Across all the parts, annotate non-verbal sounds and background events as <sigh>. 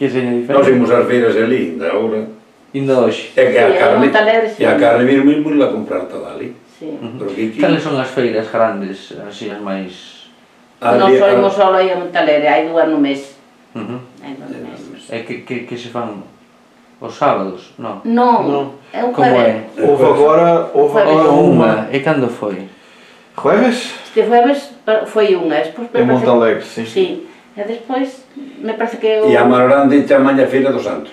Que seña diferente. Nós imos ás feiras ali, ainda agora. Ainda hoxe. É que sí, a carne, e a carne mesmo mesmo la comprar toda ali. Sí. Pero que. Cales son as feiras grandes, así as máis... Ah, non soimos ah. só aí a Montalegre, hai dúas no mes. Uh -huh. Hai dúas no eh, mes. É que, que, que se fan os sábados, non? Non, no. é un Como é? Houve agora, houve agora unha. E cando foi? Jueves? Este jueves foi unha, despois... En Montalex, sí. Sí. E despois, me parece que... O... E a Marorandi chamanlle Feira dos Santos.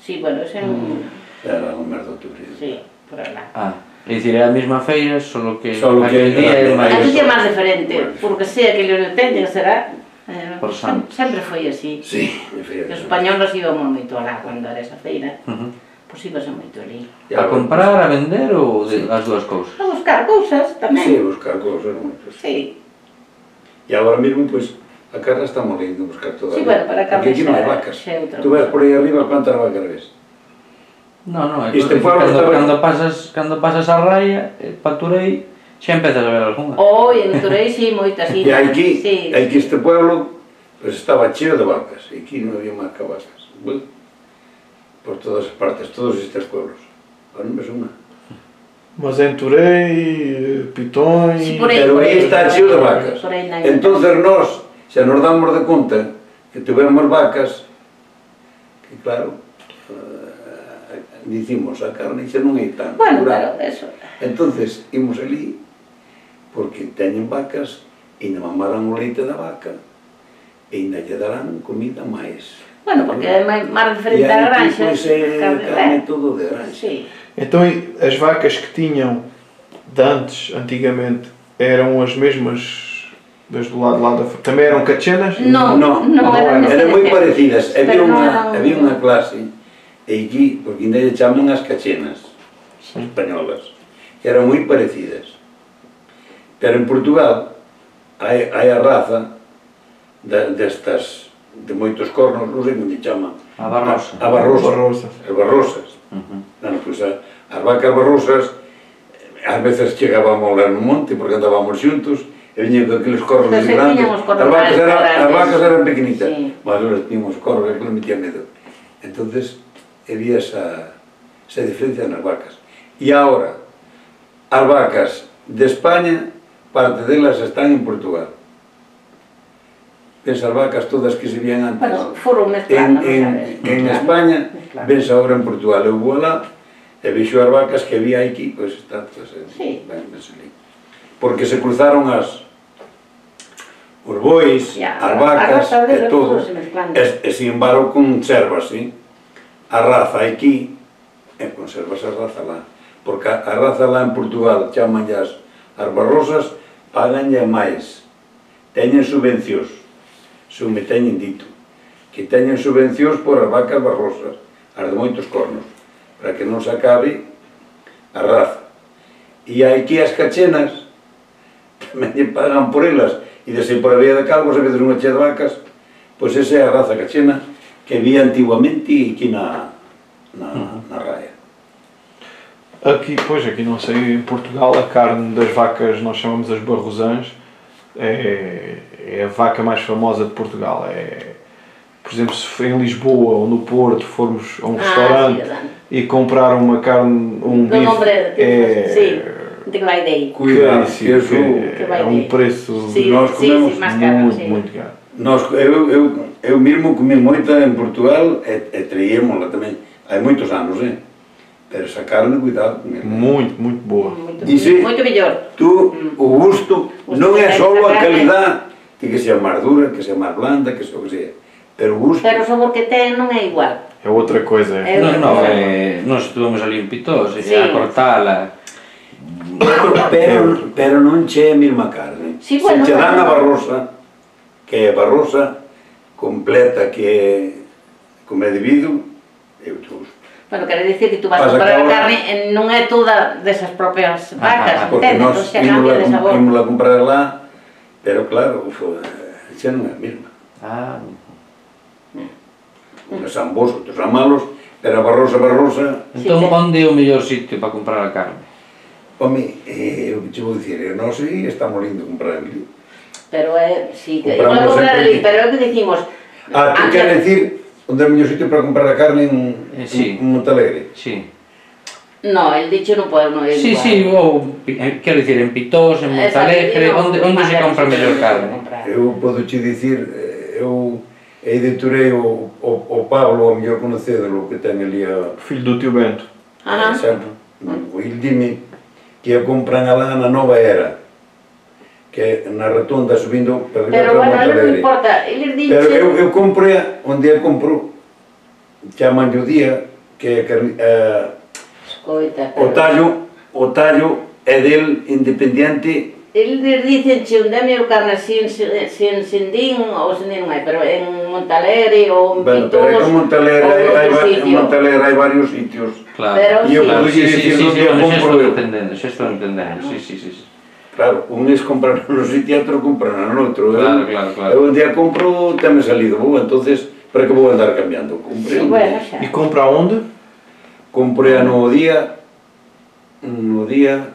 Sí, bueno, ese é un... Mm. Era un mes de outubro. Sí, por alá. Ah. É dicir, é a mesma feira, solo que... Solo que... Día é máis... Aqui é máis diferente, bueno. porque sea que o teñen, será... Eh, por Santos. Sempre foi así. Sí, feira. Os españoles íbamos moito alá cando era esa feira. Uh -huh pois íbase moito ali. A comprar, a vender ou sí. as dúas cousas? A buscar cousas tamén. Sí, buscar cousas. Moitas. Sí. E agora mesmo, pois, pues, A carne está molindo buscar toda Sí, bueno, para a carne xa, vacas. xa é outra Tú vas por aí arriba, quantas vacas ves? No, no, é este que, pueblo cando, cando, pasas, cando pasas a raia, eh, pa Turei, xa empezas a ver algunha. Oi, en Turei sí, moitas <laughs> sí, E aquí, sí. aquí este pueblo, pues estaba cheo de vacas, e aquí non había máis que vacas. Bueno, por todas as partes, todos estes pueblos. Ahora non me unha. Mas en Turei, Pitón... Sí, por aí, pero por aí, está cheo de vacas. Por aí, Entonces nós, se nos damos de conta que tivemos vacas, que claro, eh, dicimos, a carne xa non é tan Bueno, pura. claro, eso. Entonces, imos ali, porque teñen vacas, e ainda mamaran o leite da vaca, e ainda lle darán comida máis. Bueno, porque é máis, máis E diferente a aquí, granja. pois, é carne, carne eh? todo de granja. Sí. Então e as vacas que tinham de antes, antigamente, eram as mesmas desde do lado lá da. Também eram cachenas? Não, não, não, não eram, eram moi parecidas. Había unha, había unha clase e aquí, porque ainda lle chaman as cachenas Sim. españolas, que eran moi parecidas. Pero en Portugal hai, hai a raza da, destas de moitos cornos, non sei como lle chaman. A barrosa. A, a barrosa. As barrosas. Uh -huh. pois a, as vacas barrosas eh, ás veces chegábamos lá no monte porque andábamos xuntos e viñan con aqueles corros así grandes. As vacas, era, as vacas eran pequenitas, sí. mas ora tiñan os que non metía medo. entonces había esa, esa diferencia nas vacas. E agora, as vacas de España, parte delas están en Portugal. Desas vacas todas que se vían antes. Bueno, foron mezclando, en, en, sabes, en España, mezclando. ves agora en Portugal. Eu vou alá e vexo as vacas que había aquí, pois pues, están todas en, sí. ben, Porque se cruzaron as, os bois, yeah, as vacas, agora, e todo, e, e sin embargo conservase a raza aquí e conservase a raza lá. Porque a, a raza lá en Portugal chamanllas as barrosas, paganlle máis, teñen subvencións, se me teñen dito, que teñen subvencións por as vacas barrosas, as de moitos cornos, para que non se acabe a raza. E aquí as cachenas <laughs> tamén lle pagan por elas, e desde por a vía de Calvos, a veces unha chea de vacas, pois esa é a raza cachena que vía antiguamente aquí na, na, na raia. Aqui, pois, aqui não sei, em Portugal a carne das vacas nós chamamos as barrosãs, é, é a vaca mais famosa de Portugal. É, por exemplo, se em Lisboa ou no Porto formos a um Ah, restaurante sí, verdade. e comprar uma carne, um Do nombre, bife, é, sí, de Glaidei. Cuidado, queijo é, é um preço. Sim, nós comemos sim, sim, caro, muito, muito caro. Nós, eu, eu, eu mesmo comi muita em Portugal é, é e, e traímos lá também, há muitos anos, hein? Pero essa carne, cuidado com ela. Muito, muito boa. Muito, muito melhor. Tu, o hum. gosto, não é só a calidade, tem que ser mais dura, que seja mais blanda, que seja o que seja. Mas o gosto... Mas o sabor que tem não é igual. É outra coisa. É não, não, é, nós estivemos ali em Pitós, a cortá-la, pero, <coughs> pero non che é a mesma carne. Sí, bueno, Se che dan a barrosa, que é barrosa, completa que é como é debido, eu trouxe. Bueno, quero dicir que tú vas a comprar a carne e non é toda desas propias vacas, ah, entende? Entón se cambia de sabor. A pero claro, ufo, xa non é a mesma. Ah, Unos son bons, outros son malos, pero a barrosa, barrosa... Entón, onde é o mellor sitio para comprar a carne? Home, eh, o que che vou dicir, eu non sei, estamos lindo comprar ali. Pero é, eh, si, que igual comprar ali, pero é o que dicimos... Ah, tú queres decir, onde é o mellor sitio para comprar a carne en, eh, sí. en Montalegre? Sí. No, el dicho no pode, non é Sí, igual. sí, ou, eh, quero dicir, en Pitós, en Montalegre, onde, onde se compra a mellor carne? Eu podo che dicir, eh, eu editurei o, o, o Pablo, o mellor conocedelo que ten ali a... Filho do tio Bento. Ah, ah. Sempre. Mm. Ele dime que eu compran alá na nova era que na rotonda subindo para Pero para bueno, non importa, eles dicen... Pero eu, eu comprei, onde eu compro, chaman o día, que, que Eh, Escoita, o tallo, o tallo é del independiente. Eles dicen che un dame o carne sin, sin sindín ou sin non hai, pero en Montalegre ou en bueno, Pinturos... Pero en Montalegre hai, hai, hai, varios sitios. Claro. Pero, e eu claro, podo sí, dicir sí, sí, sí, eu compro eu. Entendendo, xa estou entendendo, sí, sí, sí. sí. Claro, un mes compraron no psiquiatro, compraron no outro. Claro, ¿eh? eu, claro, claro. Eu un día compro, teme salido, vou, entonces, para que vou andar cambiando? Comprei sí, bueno, xa. E compra onde? Comprei no día, no día,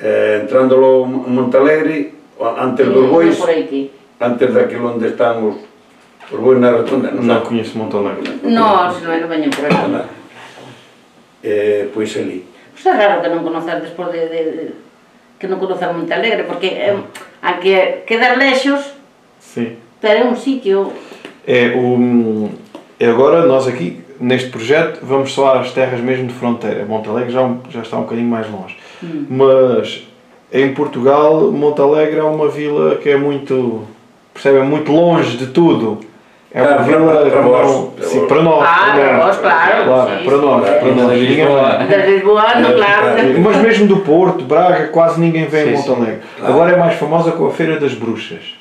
eh, entrándolo Montalegre, antes sí, dos bois, antes daquilo onde están os, os bois na rotonda. Non, non coñeces Montalegre. Non, senón eu non veñen por aquí. Eh, pois ali. Pois é raro que non conozas despois de, de, de que non conozas Montalegre, porque é, aunque queda lexos, Sim. pero é un sitio É o. E agora nós aqui, neste projeto, vamos só às terras mesmo de fronteira. Montalegre já, um- já está um bocadinho mais longe. Mas em Portugal, Montalegre é uma vila que é muito. percebe? É muito longe de tudo. É para- vila para para sim, vós. para nós. Ah, para nós. claro, Claro, sim, para sim. nós, para nós. Ninguém Lisboa. claro. <laughs> Mas mesmo do Porto, Braga, quase ninguém vem Sim, em sim. Montalegre. Agora é mais famosa com a Feira das Bruxas.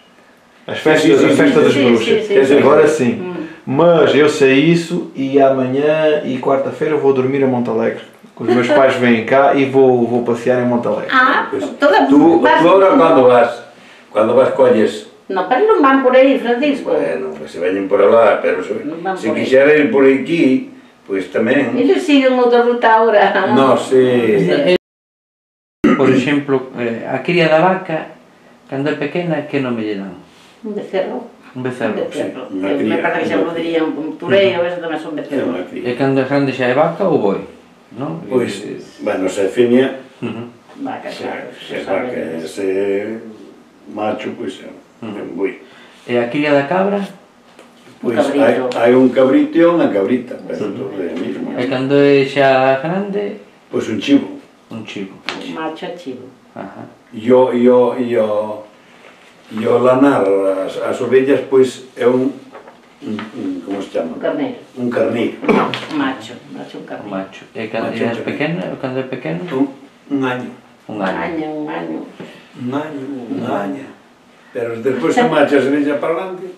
As festas Sim, sim, a festa sim, das sim, bruxas. sim, sim. Agora sim. Mas eu sei isso e amanhã e quarta-feira vou dormir a Montalegre. Os meus pais vêm cá e vou, vou passear em Montalegre. Ah, Pois, toda tú, vas- tú ahora cando vas, cando vas colles, No, pero non van por aí, Francisco. Bueno, que se veñen por alá, pero se, no se quixeren por aquí, pois pues tamén... Eles siguen outra ruta agora. No, sí. Por exemplo, eh, a cría da vaca, cando é pequena, que non me lle dan? Un becerro. Un becerro, un becerro. sí. Una eh, cría, me parece que xa podería un puré, eso tamén son becerros. E cando é grande xa é vaca ou boi? Non? Pois, pues, e... bueno, se é finia... Uh -huh. Vaca, claro. Se é vaca, se macho, pois é mm. en bui. E a cría da cabra? Pois hai, hai un cabrito e unha cabrita, pero todo é mismo. E cando é xa grande? Pois un chivo. Un chivo. Un macho chivo. Ajá. Yo, yo, yo, yo lanar as, as ovellas, pois é un, un, un, como se chama? Un carneiro. Un carneiro. Un <coughs> macho, macho un carneiro. Macho. E cando é pequeno, cando é pequeno? Un, un año. Un año. Un año, un año. Un año, un año. Pero despois que marcha se veña para adelante,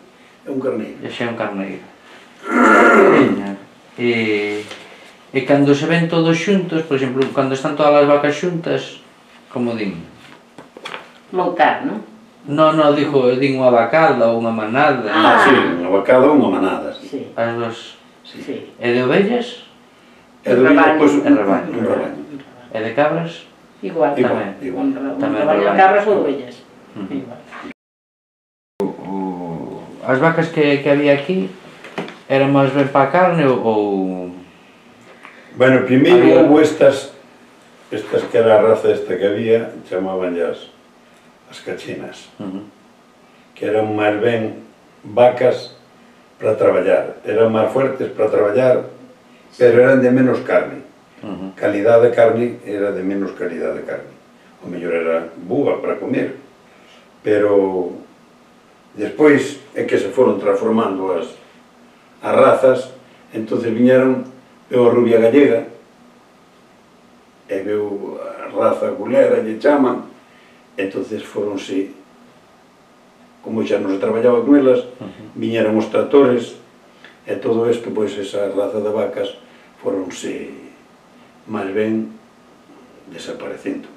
é un carneiro. E xa é un carneiro. <coughs> e, e cando se ven todos xuntos, por exemplo, cando están todas as vacas xuntas, como din? Montar, non? No, no, dijo, din unha vacada ou unha manada. Ah, ah sí, unha vacada ou unha manada. Sí. sí. As dos. Sí. E de ovellas? E de ovellas, pois, pues, un rebaño. Un rebaño. E de cabras? Igual, igual tamén. Igual, igual. Tamén rebaño. Cabras ou ovellas. Uh -huh. Igual as vacas que, que había aquí eran máis ben para carne ou... Bueno, primeiro había... houve estas, estas que era a raza esta que había, chamaban as, as cachinas, uh -huh. que eran máis ben vacas para traballar, eran máis fuertes para traballar, pero eran de menos carne. Uh -huh. Calidad de carne era de menos calidad de carne. O mellor era búa para comer, pero despois é que se foron transformando as, as razas, entonces viñeron, eu a rubia gallega, e veu a raza gulera, lle chaman, entonces foronse, como xa non se traballaba con elas, viñeron os tratores, e todo isto, pois, esa raza de vacas, foronse máis ben desaparecendo.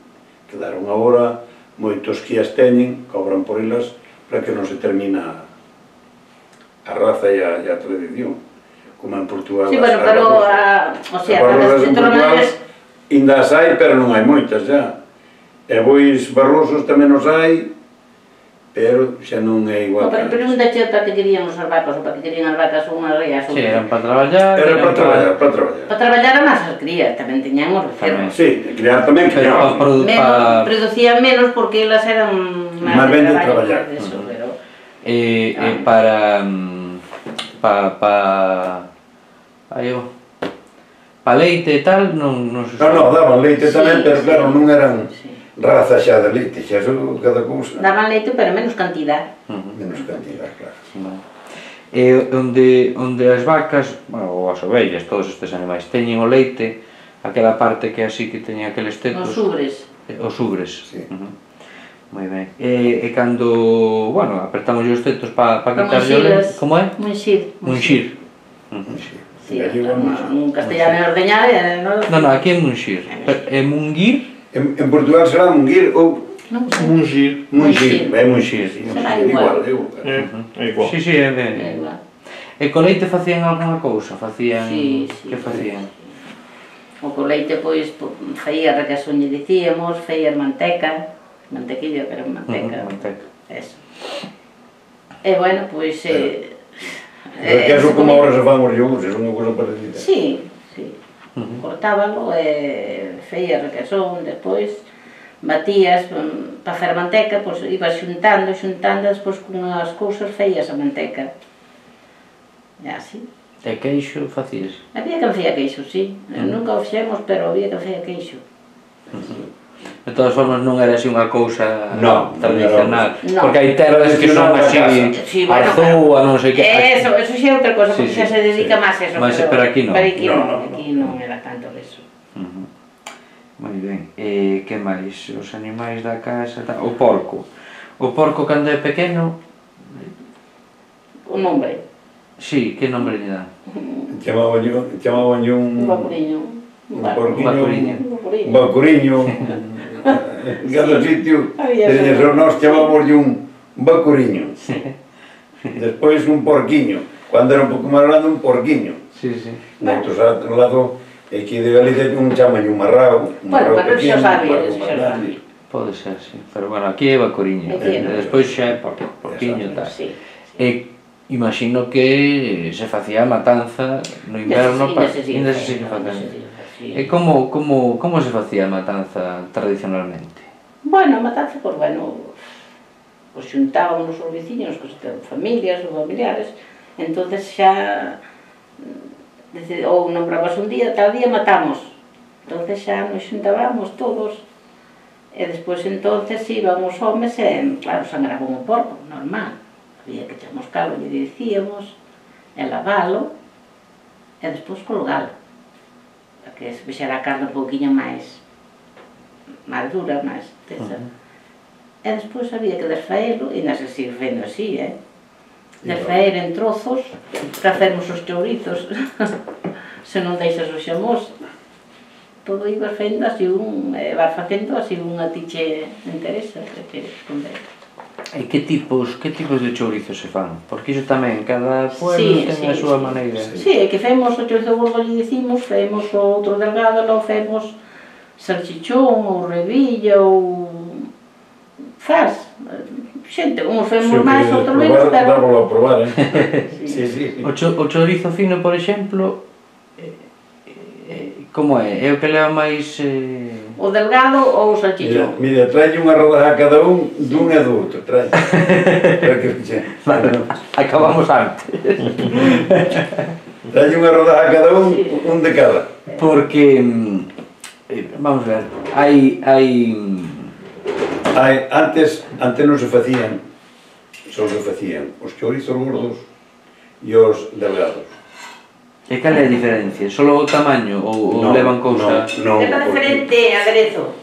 Quedaron agora, moitos que as teñen, cobran por elas, para que non se termina a raza e a, e a tradición como en Portugal sí, bueno, pero a, o sea, as barrosas en Portugal es... ainda as hai pero non hai moitas já e bois barrosos tamén os hai pero xa non é igual. No, pero pregunta che para que querían os albacos, para que querían as vacas ou unhas reas. Sí, eran para traballar. Era para traballar, para traballar. Para traballar a as crías, tamén teñan os refermos. Sí, criar tamén criaban. Pero menos, producían menos porque elas eran máis, máis ben de traballar. Eso, pero, eh, eh, ah. para mm, pa, pa aí, pa leite e tal non, non se no, no, daban leite tamén, sí, pero claro, non eran sí. raza xa de leite, xa son cada cousa. Daban leite, pero menos cantidad. Uh -huh. Menos cantidad, claro. Vale. E onde, onde as vacas, ou as ovellas, todos estes animais, teñen o leite, aquela parte que así que teñen aqueles tetos... Os ubres. Eh, os ubres. Sí. Uh -huh Moi ben. E, e cando, bueno, apertamos os tetos para pa quitar o como é? Munxir. Munxir. Munxir. Sí, un castellano é ordeñar, no... No, no, aquí é munxir. É munguir? En, en Portugal será munguir ou Non sei. Mungir. Mungir, é mungir, sí. Será igual. Igual, é, é igual. Sí, sí, é ben. É igual. E co leite facían alguna cousa? Facían... Sí, sí. Que facían? O co leite, pois, faía requesón, lle dicíamos, feía manteca, mantequillo, pero manteca. Uh -huh, manteca. Eso. E bueno, pois... Pues, eh, eh, que eso como ahora se fan os yogures, é unha cosa parecida. Sí, sí. Uh -huh. Cortábalo e eh, feía requesón, despois batías para fer manteca, pois pues, ibas xuntando, xuntando, despois con as cousas feías a manteca. E así. E queixo facías? Había que facía queixo, sí. Uh -huh. Nunca o fixemos, pero había que facía queixo. Uh -huh. De todas formas non era así unha cousa no, tradicional, no. porque hai terras que son así sí, bueno, arzúa, non sei que. Eso, eso xa é outra cosa, sí, porque sí, xa se dedica sí. máis a eso, Mas, pero, pero aquí non. Pero aquí, no, no, aquí non era tanto eso. Uh -huh. Moi ben. E que máis? Os animais da casa, ta... o porco. O porco cando é pequeno o nombre. Si, sí, que nombre lle dá? Chamaban yo, chamaban yo un... Un bacuriño. Un, un porquiño, un bacuriño. Un bacuriño. <laughs> en cada sí. sitio, desde nós chamamos un um bacuriño. Despois un um porquiño. Cando era un pouco máis grande, un porquiño. Sí, sí. Noutros outro lado, aquí de Galicia un chamaño un marrao, un bueno, marrao pero pequeno, un marrao grande. Pode ser, sí. Pero bueno, aquí é bacuriño. É, despois xa é por, porquiño tal. Sí, sí. E imagino que se facía a matanza no inverno. Sí, para... Ainda se sigue facendo. Sí. E como, como, como se facía a matanza tradicionalmente? Bueno, a matanza, pois, bueno, pois xuntábamos os veciños, pois, familias ou familiares, entonces xa mm, desde, ou nombrabas un día, tal día matamos. entonces xa nos xuntábamos todos e despois entonces íbamos homes e, claro, sangraba un porco, normal. Había que chamoscalo, lle dicíamos, e lavalo, e despois colgalo que se vexera a carne un pouquinho máis máis dura, máis tesa. Uh -huh. E despois había que desfaelo, e nas se sigue facendo así, eh? Desfaer en trozos para fermos os chourizos, <laughs> se non deixas o xamós. Todo ibas facendo así un, eh, vas facendo así unha tiche interesa, que converte. E que tipos, que tipos de chourizos se fan? Porque iso tamén, cada pueblo sí, ten sí, a súa sí, maneira. Sí. é que femos o chourizo gordo lle dicimos, femos o outro delgado, lo femos salchichón, ou revilla, ou faz. Xente, uns femos sí, máis, outro menos, pero... Dámolo a probar, eh? sí, <laughs> sí, sí. O, cho, o chourizo fino, por exemplo, Como é? É o que leva máis... Eh... O delgado ou o salchichón? Mira, mira tralle unha rodaja a cada un dun e do outro, traño. <laughs> Para que tralle. vale, acabamos antes. <laughs> tralle unha rodaja a cada un, un de cada. Porque, mm, eh, vamos ver, hai... hai... hai antes, antes non se facían, só se facían os chourizos gordos e os delgados E cal é a diferencia? Solo o tamaño ou, no, levan cousa? Non, non. no, Leva diferente aderezo.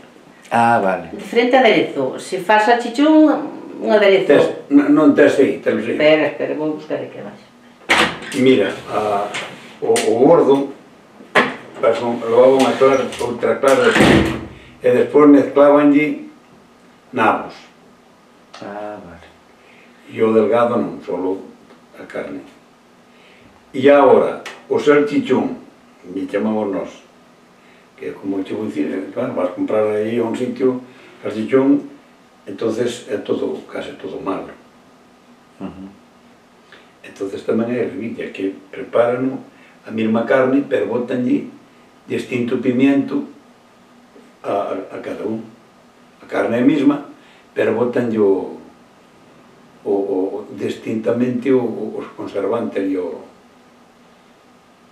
Ah, vale. Diferente aderezo. Se faz salchichón, un aderezo. Tes, non tes aí, tes aí. Espera, espera, vou buscar aquí abaixo. Mira, a, o, o gordo pasou, levaba a clara, outra clara e despois mezclabanlle nabos. Ah, vale. E o delgado non, solo a carne. E agora, o salchichón, me chamamos nós, que como te vou dicir, claro, vas comprar aí a un sitio salchichón, entonces é todo, case todo malo. Uh -huh. entonces tamén é hervilla, que preparan a mesma carne, pero botanlle distinto pimiento a, a, a cada un. A carne é a mesma, pero botanlle o, o, o distintamente o, os conservantes e o,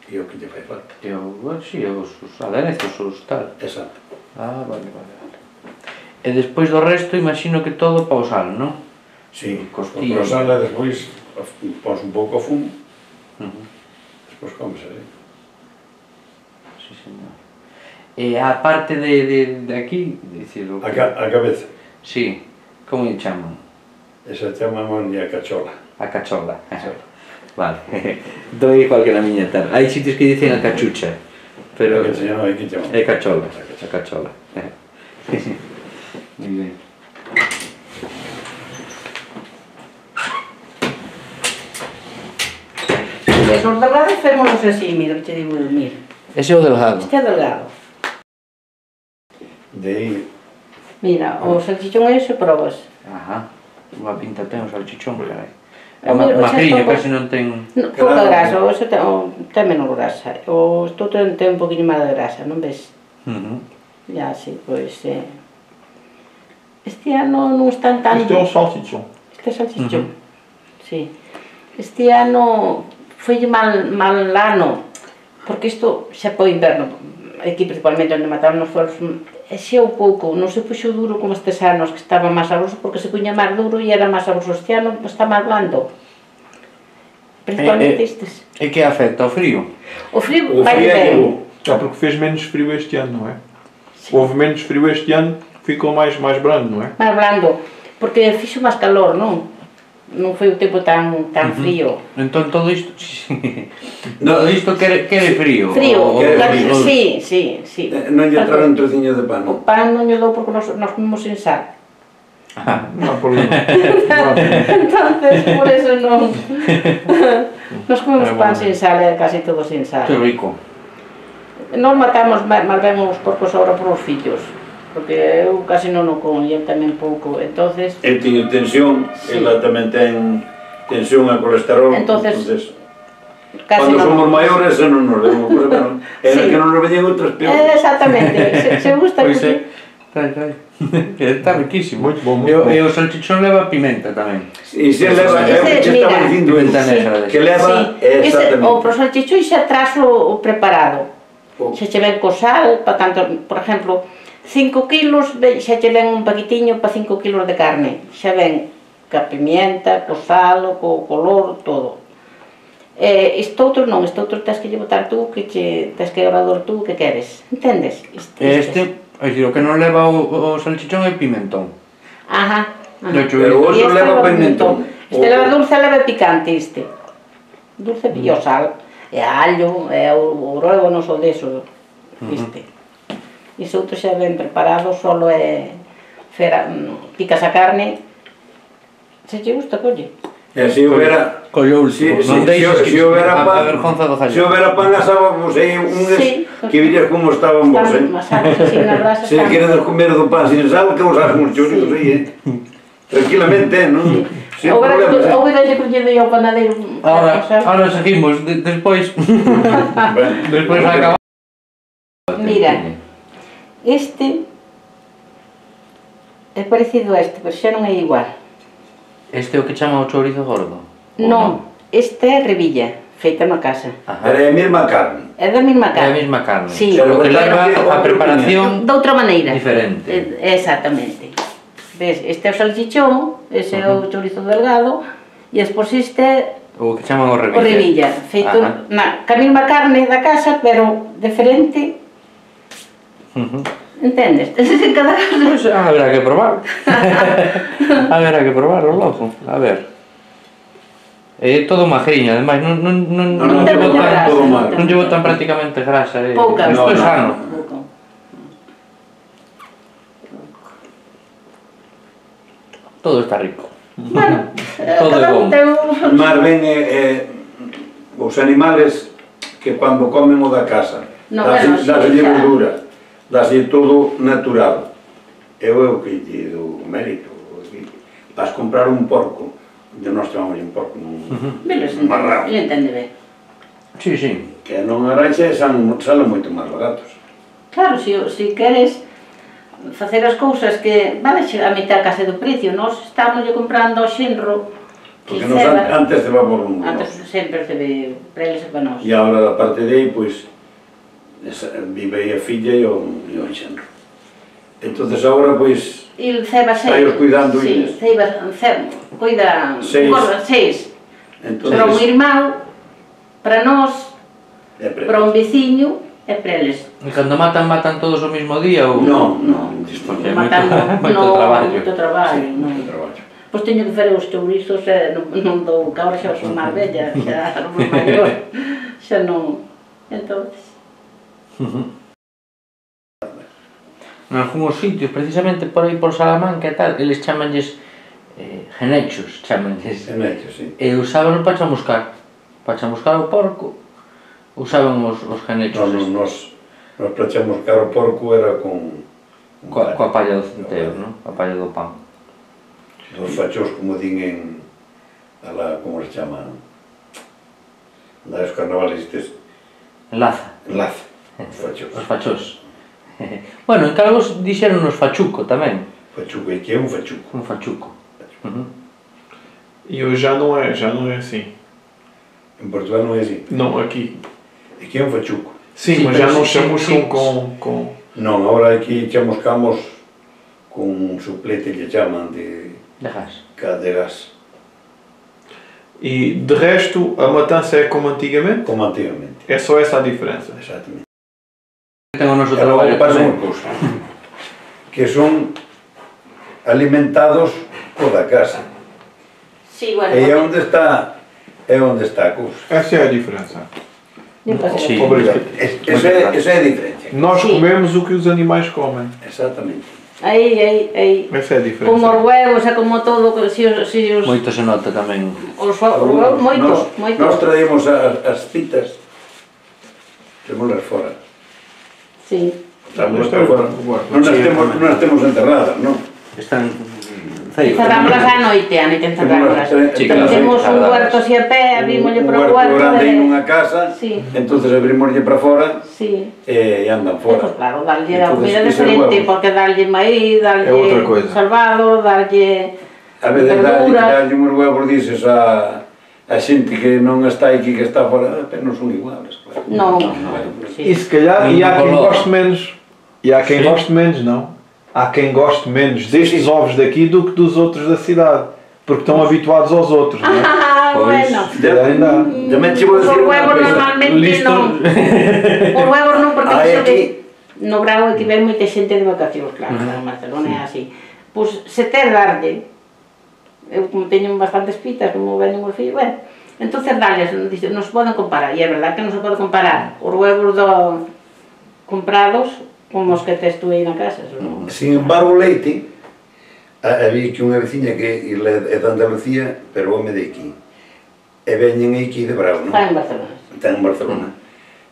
e o que lle fai falta. E o bolsi e os, os aderezos, os tal. Exacto. Ah, vale, vale, vale. E despois do resto, imagino que todo pa o sal, non? Sí, costillas. pausal e despois pons un pouco fumo, uh -huh. despois comes, eh? Sí, señor. E a parte de, de, de aquí, dicilo... o A, ca, a cabeza. Sí, como lle chaman? Esa chaman a cachola. A cachola. A cachola. Vale. <laughs> Dou igual que na miña terra. Hai sitios que dicen a cachucha, pero que se llama aquí é cachola. A cachola. <laughs> Muy bien. E os delgados fémonos así, mira, que te digo, mira. Ese é o delgado. Este é delgado. De aí, Mira, o salchichón ese probas. Ajá. Unha pinta ten o salchichón, carai. É ma, a macriña casi non ten... No, pouca grasa, o, ten, o ten menos grasa. O esto ten, ten un poquinho máis de grasa, non ves? Uh -huh. Ya, sí, pois... Pues, eh, este ano non están tan... Este é o salchichón. Este é salchichón, uh -huh. sí. Este ano foi mal, mal ano, porque isto xa foi inverno, aquí principalmente onde mataron os foros xeu pouco, non se puxo duro como estes anos, que estaba máis sabroso, porque se puña máis duro e era máis sabroso este ano, está máis blando. Principalmente eh, eh, estes. E que afecta o frío? O frío o vai frío ben. É, porque fez menos frio este ano, eh? non é? Houve menos frío este ano, ficou máis, máis brando, non eh? é? Máis blando, porque fixo máis calor, non? non foi o tempo tan tan frío. Entón todo isto <laughs> no, isto quere, quere frío. Frío, o, claro, frío. sí, sí, sí. Eh, non lle traron trociños de pan. O pan non lle dou porque nos, nos comemos sin sal. <laughs> Ah, non, por Entonces, por eso non. <laughs> nos comemos pan bueno. sal, eh, casi todo sin sal. Que rico. Non matamos, malvemos os porcos ahora por os fillos porque eu casi non o con e eu tamén pouco, entonces... Eu teño tensión, sí. ela tamén ten tensión a colesterol, entonces, entonces casi Cando no somos maiores non nos vemos, pero bueno, é sí. que non nos veñen outras peores. Eh, exactamente, se, se gusta pois que... Dai, dai. <laughs> Está riquísimo. Moi bom. E, e o salchichón leva pimenta tamén. E se leva, é o que estaba dicindo eu. Sí. Que leva, sí. exactamente. Ese, o pro salchichón xa tras o, preparado. Oh. Xa che ven co sal, pa tanto, por exemplo, 5 kilos, xa che ven un paquetiño para 5 kilos de carne. Xa ven ca pimienta, co sal, co color, todo. Eh, isto outro non, isto outro tens que lle botar tú, que che, tens que grador tú que queres. Entendes? Este, este, é dicir, o que non leva o, o salchichón é pimentón. Ajá. ajá. Pero o outro leva pimentón. Este o... leva dulce, leva picante este. Dulce mm. e o sal. E allo, e o, o orégano, o deso. Este e se outro xa ben preparado, solo é fera, a, picas a carne, se che gusta, colle. E se houbera... Collo último, si, non deixes si, que... Se houbera pan... A vergonza do. Se houbera pan asábamos aí eh, unhas sí, que virías como estaban vos, eh? Se queredes comer do pan sin sal, que vos asmos chorizos aí, eh? Tranquilamente, non? Sin Agora, problemas. Agora lle collede ao panadeiro... Ahora, ahora seguimos, despois... <laughs> <laughs> despois acabamos. Mira, Este é parecido a este, pero xa non é igual. Este é o que chama o chorizo gordo? Non, non? este é revilla, feita na casa. Ajá. Pero é a mesma carne. É da mesma carne. É a mesma carne. Sí. Pero o que leva a preparación... De outra maneira. Diferente. É, exactamente. Ves, este é o salchichón, ese é uh -huh. o chorizo delgado, e despois este O que chaman o revilla. O revilla, feito Ajá. na, ca mesma carne da casa, pero diferente Uh -huh. Entendes? <laughs> Cada caso... Pois pues, haberá que probar. <laughs> haberá que probar, o loco. A ver. É todo magriño, ademais non non non non, non, non llevo tan grasa, todo mal. Non llevo tan prácticamente grasa, eh. Pouca, isto é sano. Todo está rico. Bueno, <laughs> todo é bon. Un... Mar ben é, é os animales que cando comen o da casa, no, das, bueno, das sí, verdura dase todo natural. Eu é o que lle dou mérito. Vas comprar un porco, de nós chamamos un porco, un, Veles, un marrao. Ele entende ben. Sí, sí. Que non arranxa e salen moito máis baratos. Claro, se, si, se si queres facer as cousas que vale, a mitad case do precio, nós estamos lle comprando o xenro Porque nos an antes cebábamos un Antes sempre cebe para eles e para nós. E agora, aparte de aí, pois, pues, vive a filla e o, e o xenro. Entonces agora pois Il ceba seis. Vai cuidando sí, Inés. Ceba, ceba, cuida seis. Gorda, seis. Entonces, para un irmão, para nós, é para, para un veciño e para eles. E cando matan, matan todos o mismo día? Ou... Non, non. Porque matan, moito, <laughs> moito no, traballo. Moito traballo. Sí, non. Moito traballo. Pois teño que fazer os chourizos e eh, non, non dou, que agora xa son máis vellas, xa non maior, <laughs> xa non... Entón, Uh -huh. Nalgúns sitios, precisamente por aí por Salamanca e tal, eles chamanlles eh, genechos, chamanlles. Genechos, sí. E usábano para chamuscar. Para chamuscar o porco, usaban os, os genechos. Non, non, nos, nos para chamuscar o porco era con... Coa, coa palla do centeo, non? A palla do pan. Os fachos, como din en... Ala, como se chama? Na os carnavales estes... Laza. Laza. Os fachos. os fachós. <laughs> bueno, en Calvos dixeron os fachuco tamén. Fachuco, e que é un fachuco? Un fachuco. Uhum. E hoje já não é, já não é assim. En Portugal non é así. Não, aqui. E que é un fachuco? Sim, Sim, mas já não sim, sim. com, com. Non, agora aquí chamuscamos con un suplete que chaman de, De gas. ca- de gas, E de resto, a matança é como antigamente. como antigamente. É só essa a diferença. Exactamente. ten o noso traballo pasa unha cousa que son alimentados co da casa sí, bueno, e é onde está é onde está a cousa esa é a diferenza Sí. Esa, é, esa é a diferencia. Nós sí. comemos o que os animais comem. Exactamente. Aí, aí, aí. Esa é a diferenza. Como os huevos e como todo, si os... Si os... Moito se nota tamén. Os, os huevos, moitos, moitos. Nós traemos as, as pitas, temos fora. Sí. Estamos, estamos, non nas temos, non as temos enterradas, non? Están Cerrámoslas á noite, a noite cerrámoslas. Sí, claro, Temos un huerto si a pé, abrímoslle para o huerto. Un grande en unha casa, sí. entonces abrimoslle para fora sí. e eh, andan fora. Pues, claro, darlle a comida diferente, porque darlle maíz, darlle salvado, darlle A vez darlle uns huevos dices a, a xente que non está aquí, que está fora, eh, pero non son iguales. Non, E se calhar, e há quem Não, não. goste menos. E há quem Sim. goste menos, não. Há quem goste menos destes ovos daqui do que dos outros da cidade. Porque estão habituados aos outros, não é? <laughs> Ah, Pois. bueno. Se calhar ainda há. Tamén te vou Os decir unha huevos coisa. normalmente Listo. non. <laughs> Os huevos non, porque Ah, ah, aquí. no Bravo aquí ven moita xente de vacacións, claro, en Barcelona é así. Pois se ter darlle, eu como teño bastantes pitas, como veñen os fillos, bueno, entonces dales, dice, non se poden comparar e é verdad que non se pode comparar os huevos do comprados con os que tes tú aí na casa non? Sin embargo, o leite había que unha veciña que é de Andalucía, pero home de aquí e veñen aquí de Bravo, non? Está en Barcelona Está en Barcelona.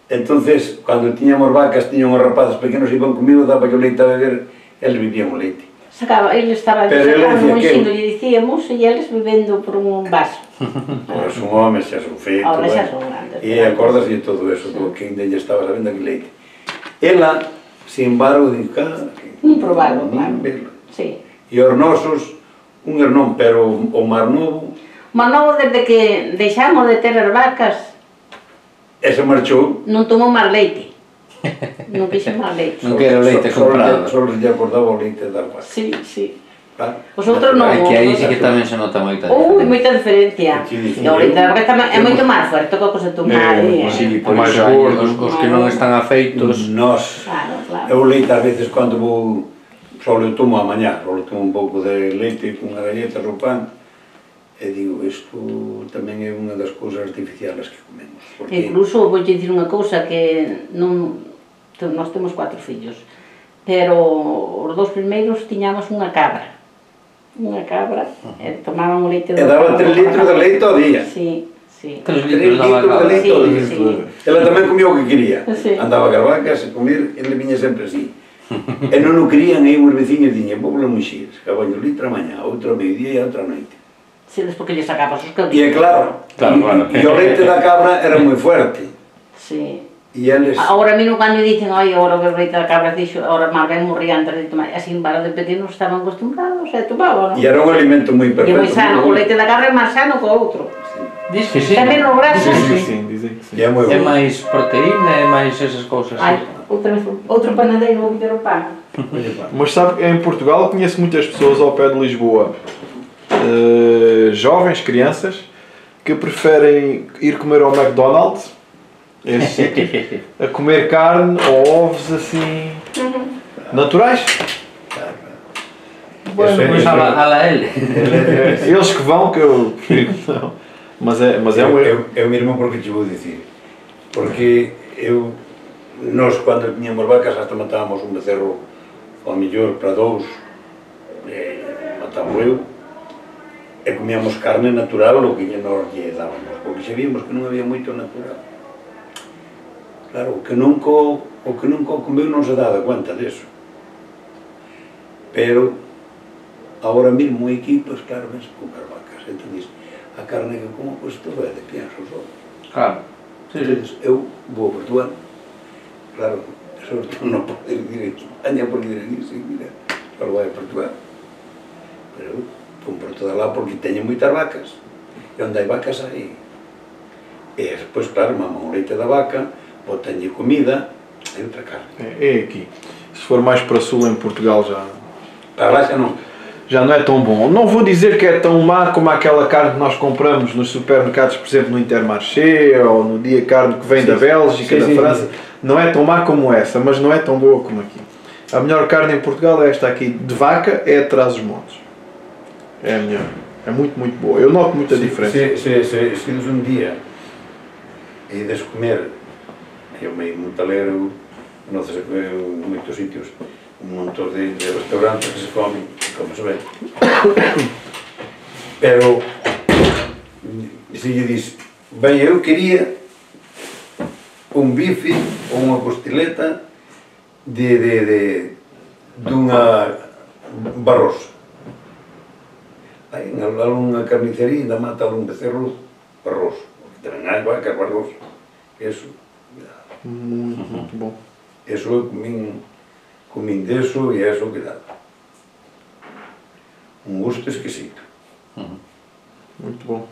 Entonces, cando tiñamos vacas, tiñan os rapazes pequenos, iban comigo, daba yo leite a beber, eles vivían o leite sacaba, eles estaban Pero sacando un xindo lle dicíamos, e eles vivendo por un vaso. <laughs> Pois Ora son homes, xa son feitos. Ahora xa son grandes. E acordas de todo eso, sí. que ainda lle estaba sabendo que leite. Ela, sin embargo, di, cara, nin probalo, nin claro. Sí. E os nosos, un hernón, pero o Mar Novo... O Mar Novo, desde que deixamos de ter as vacas... Ese marchou? Non tomou máis leite. Non <laughs> dixen má leite. Non quero leite comprado. Só lle acordaba o leite da agua. Sí, sí. Ah, Os outros non. É que aí sí que tamén se nota moita diferencia. Ui, moita diferencia. E o leite da vaca é moito máis fuerte que o que eh, se tomare. Eh. Sí, por máis gordos, os que non están afeitos. Nos. Claro, claro. Eu leite ás veces cando vou só le tomo a mañá, só le tomo un pouco de leite con galleta ou pan, E digo, isto tamén é unha das cousas artificiales que comemos. Porque... Incluso vou dicir unha cousa que non... Nós temos cuatro fillos, pero os dos primeiros tiñamos unha cabra. Unha cabra, uh -huh. e tomaban o leite... E daba tres litros de leite ao día. Sí, sí. Tres litros, litros de leite ao día. Sí. Ela tamén comía o que quería. Sí. Andaba a vacas, a comer, ele viña sempre así. e non o querían, aí unhas veciñas diñan, vou la muxir, caballo litro a mañá, outro a mediodía e outra a noite. Sí, las pequeñas sacaba sus cabritos. Y es claro, claro bueno. y el leite da cabra era muy fuerte. Sí. Y eles... Ahora mismo cuando dicen, ay, ahora que el leite da cabra dixo, ahora malben morría antes de tomar, así para vara de pequenos estaban acostumbrados, se tomaba, ¿no? Y era un alimento muy perfecto. E moi sano, o leite da cabra é mais sano que o outro. Diz que sí. Tamén o grasa. sim sí, diz que sí. É, mais proteína, é mais esas coisas Ai, outro panadeiro, vou pedir o pan. Mas sabe, em Portugal conheço muitas pessoas ao pé de Lisboa eh, jovens, crianças, que preferem ir comer ao McDonald's, <laughs> a comer carne ou ovos assim naturais. Bueno, la L. Eles que vão, que eu prefiro que não. Mas é, mas é um erro. eu, eu mesmo porque te vou dicir. Porque eu, nós quando tiñamos vacas hasta matábamos un becerro ao millor para dous, e matamos eu, e comíamos carne natural o que nos lle dábamos, porque sabíamos que non había moito natural. Claro, o que nunca o que nunca comeu non se daba cuenta deso. Pero agora mesmo aquí, pois, claro, ven comer vacas, entón dis, a carne que como, pois todo é de pienso só. Claro. Sí, entón, sí. eu vou perdoar, claro, sobre todo non poder ir a España porque diré, sí, mira, só vai a Portugal. Pero compro toda lá porque teño moitas vacas, e onde hai vacas aí. E despois, claro, mamam o leite da vaca, botanlle comida, e outra carne. É, é aqui. Se for mais para sul em Portugal já, Para lá xa non. já não é tão bom. Não vou dizer que é tão má como aquela carne que nós compramos nos supermercados, por exemplo, no Intermarché ou no dia carne que vem Sim, da Bélgica, sim, da França. sim. Não é tão má como essa, mas não é tão boa como aqui. A melhor carne em Portugal é esta aqui de vaca, é de trás os montes. É, minha. É muito, muito boa. Eu noto muita se, diferença. Se, se, se, se um dia ides comer, eu me muito alegro, conoces eh, moitos sítios, un montón de, de restaurantes que se comen, como se ve. Pero, se lle dis, ben, eu quería un bife ou unha costileta de, de, de, dunha barrosa hai en unha carnicería e da mata un becerro barroso, porque tamén hai vacas barroso. Eso, cuidado. Moi uh -huh. Eso eu comín, comín deso e eso que dá. Un gusto exquisito. Uh -huh. Muito bom.